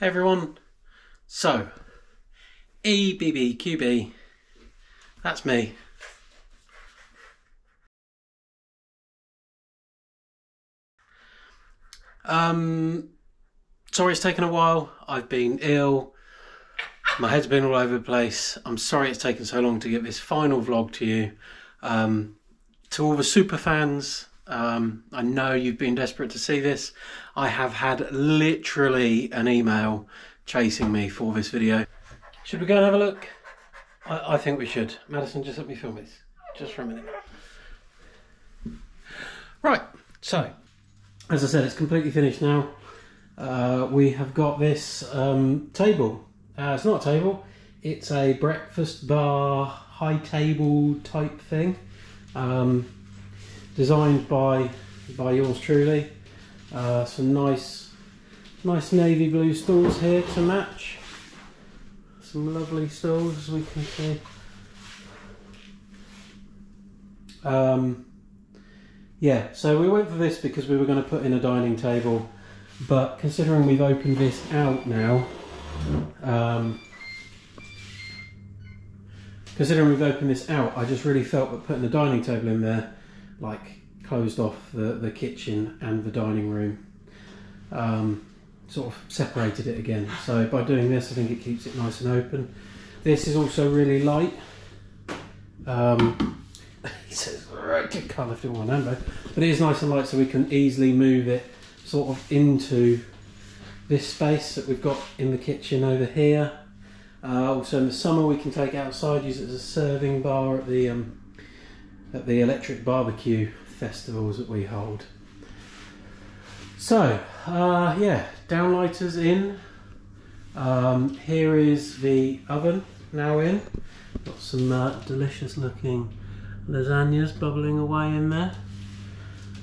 Hey everyone. So, EBBQB, that's me. Um, sorry it's taken a while. I've been ill. My head's been all over the place. I'm sorry it's taken so long to get this final vlog to you. Um, to all the super fans, um, I know you've been desperate to see this. I have had literally an email chasing me for this video. Should we go and have a look? I, I think we should. Madison, just let me film this, just for a minute. Right, so, as I said, it's completely finished now. Uh, we have got this um, table. Uh, it's not a table, it's a breakfast bar, high table type thing. Um, designed by by yours truly. Uh, some nice nice navy blue stools here to match. Some lovely stools as we can see. Um, yeah, so we went for this because we were going to put in a dining table, but considering we've opened this out now, um, considering we've opened this out, I just really felt that putting the dining table in there, like closed off the, the kitchen and the dining room, um, sort of separated it again. So by doing this, I think it keeps it nice and open. This is also really light. Um, he says, right, can't lift it one hand. But it is nice and light so we can easily move it sort of into this space that we've got in the kitchen over here. Uh, also in the summer we can take outside, use it as a serving bar at the um, at the electric barbecue festivals that we hold. So uh, yeah, downlighters in. Um, here is the oven now in. Got some uh, delicious looking lasagnas bubbling away in there.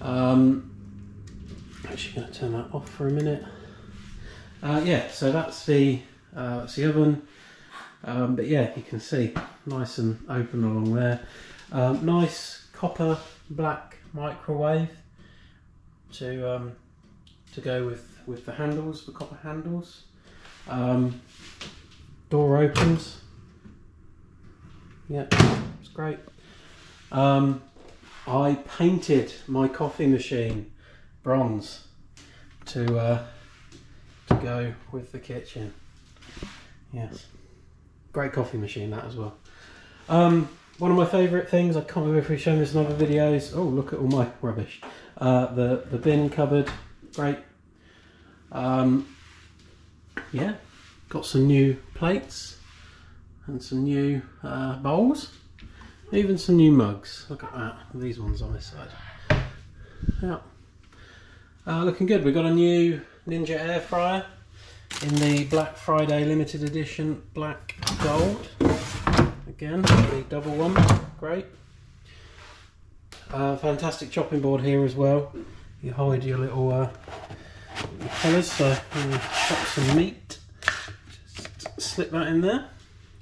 Um, actually going to turn that off for a minute. Uh, yeah, so that's the uh, that's the oven. Um, but yeah, you can see nice and open along there. Um, nice copper black microwave to um, to go with with the handles, the copper handles. Um, door opens. Yeah, it's great. Um, I painted my coffee machine bronze to uh, to go with the kitchen. Yes, great coffee machine that as well. Um, one of my favourite things, I can't remember if we've shown this in other videos. Oh, look at all my rubbish. Uh, the, the bin cupboard, great. Um, yeah, got some new plates and some new uh, bowls. Even some new mugs. Look at that. These ones on this side. Yeah. Uh, looking good. We've got a new Ninja air fryer in the Black Friday limited edition black gold. Again, the double one. Great. Uh, fantastic chopping board here as well. You hide your little uh, colours, so chop some meat. Just slip that in there.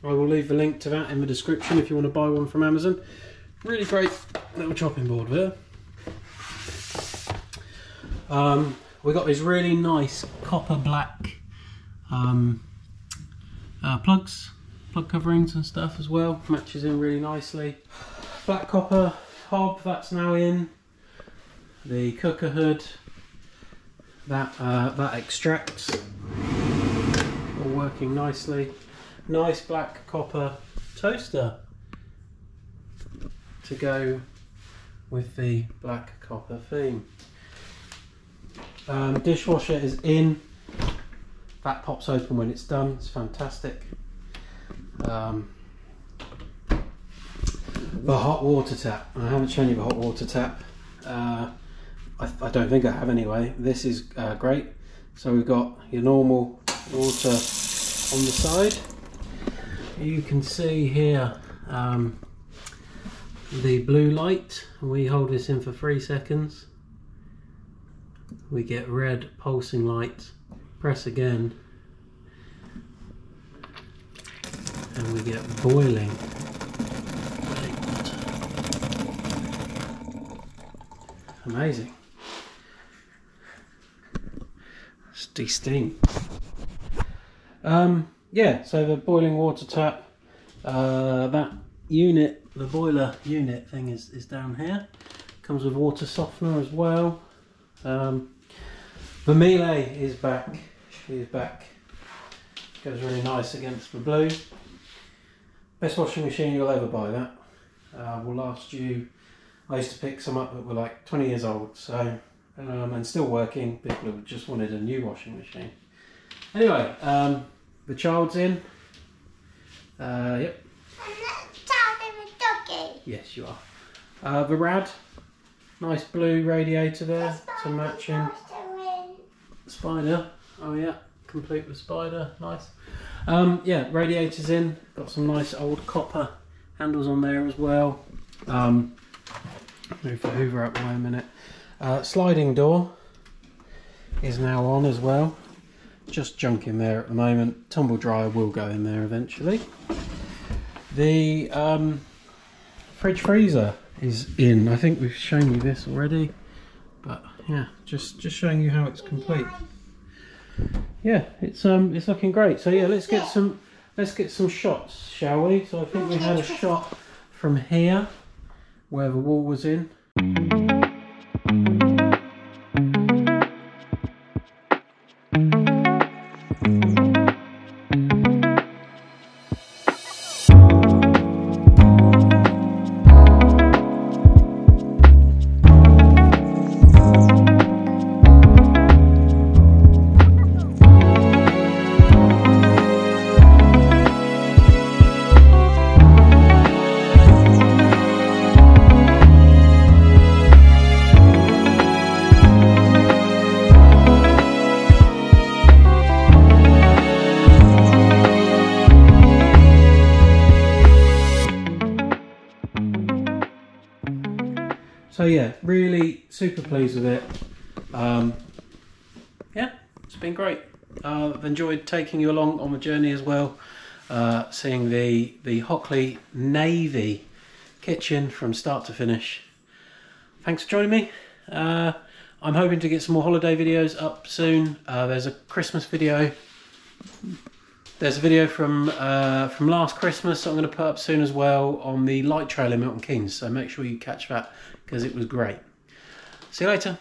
I will leave the link to that in the description if you want to buy one from Amazon. Really great little chopping board there. Um, we got these really nice copper black um, uh, plugs, coverings and stuff as well. Matches in really nicely. Black copper hob, that's now in. The cooker hood, that uh, that extracts, all working nicely nice black copper toaster to go with the black copper theme. Um, dishwasher is in. That pops open when it's done. It's fantastic. Um, the hot water tap. I haven't shown you the hot water tap. Uh, I, I, don't think I have anyway. This is uh, great. So we've got your normal water on the side you can see here um, the blue light we hold this in for three seconds we get red pulsing light press again we get boiling amazing it's de-steam Um, yeah, so the boiling water tap, uh, that unit, the boiler unit thing is, is down here. Comes with water softener as well. Um, the Miele is back. She is back. Goes really nice against the blue. Best washing machine you'll ever buy. That uh, will last you. I used to pick some up that were like 20 years old, so um, and still working. People who just wanted a new washing machine. Anyway, um, the child's in. Uh, yep. Yes, you are. Uh, the rad, nice blue radiator there to match in. Spider. Oh yeah, complete with spider. Nice. Um, yeah, radiators in. Got some nice old copper handles on there as well. Um, move the Hoover up one minute. Uh, sliding door is now on as well. Just junk in there at the moment. Tumble dryer will go in there eventually. The um, fridge freezer is in. I think we've shown you this already, but yeah, just just showing you how it's complete. Yeah, it's um it's looking great. So yeah, let's get some let's get some shots, shall we? So I think we had a shot from here where the wall was in. So yeah, really super pleased with it. Um, yeah, it's been great. Uh, I've enjoyed taking you along on the journey as well, uh, seeing the the Hockley Navy kitchen from start to finish. Thanks for joining me. Uh, I'm hoping to get some more holiday videos up soon. Uh, there's a Christmas video. There's a video from uh, from last Christmas I'm going to put up soon as well on the light trail in Milton Keynes. So make sure you catch that because it was great. See you later.